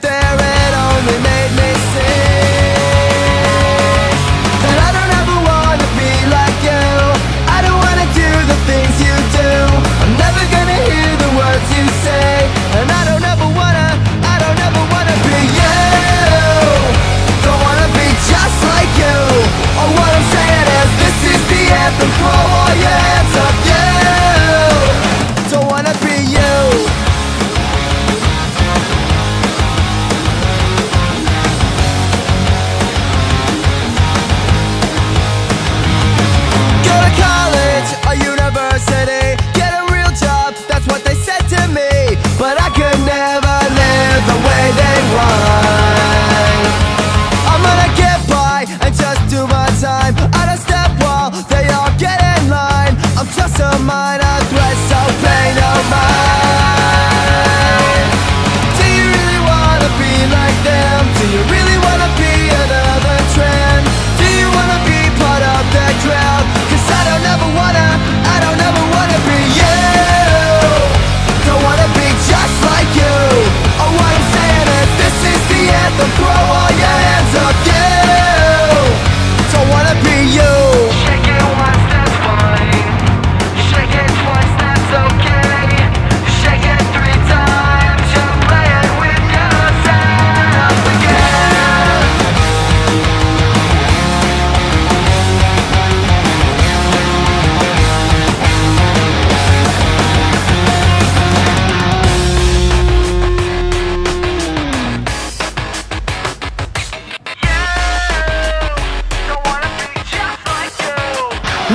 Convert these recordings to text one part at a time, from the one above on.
there, it only made me of mine.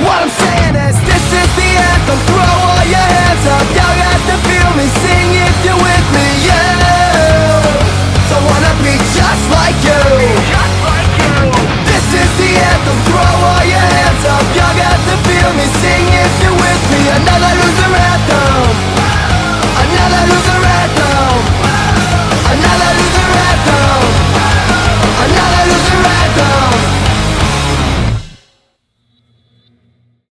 What I'm saying is this is the anthem throw